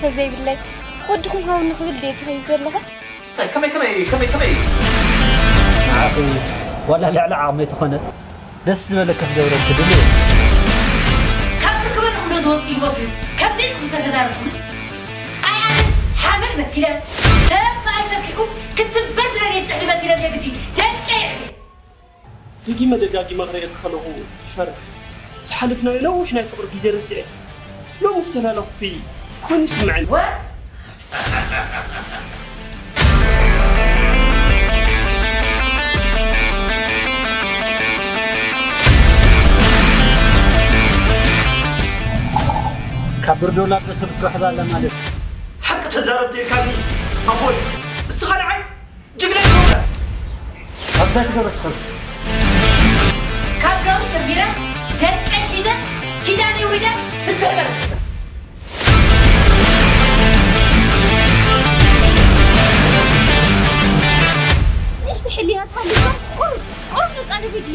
ሰብ ዘይብለይ ወድኹም ሃው ንኽብል ደ ትኸይድ ዘለኹም ከመይ ከመይ ከመይ ከመይ ንዓኹ ዋላ ልዕሊ ዓቕመ ተኾነ ደስ ዝበለካ ክገብረ ትድል ካብ ርክበልኩም ዶ ዝወፁ ይመስሉ ከምዘይኩም ተተዛረብኩምስ ኣይ ኣነስ ሓመድ መሲለ ሰብ ማይ ሰኪዑ ክትበር ዝደልየ ፅሕዲ መሲለ የግዲ ደቀ ይዕል ደጊመ ደጋጊመ ክሪኦ ከለኹ ይፈርሕ ዝሓልፍናዮ ነዊሕ ናይ ፍቅሪ ግዜ ረሲዐ ሎሚ ዝተላለኹ كون سمعنا و... كبر دولار تسبت وحدة على مالك. حق تزاربتي الكامل أقول السخن عين جبنا الدولة أبدا تقول السخن كاب قوي تربيرة تلك عزيزة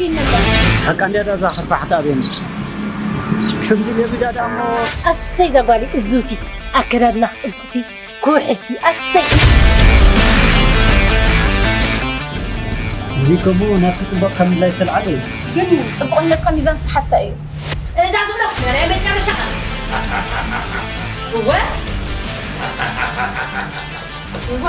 ነፃነት ይድልየና ኣሎ ሓቃ እንድያ ዛ ክርፋሕታ ኣብየኒ ከምዚ ለቢዳዳ እሞ ኣሰይ ዘጓሊ እዙቲ ኣከዳድና ክፅብቕቲ ኩውሕቲ ኣሰይ እዚ ከምኡ ናብ ክፅበቕ ከም ምላይ ተልዓለ እዩ ግን ፅቡቕነት ሚዛን ስሓተ እዩ እዛ ዝብለኩ ናይ መጨረሻ እወ እወ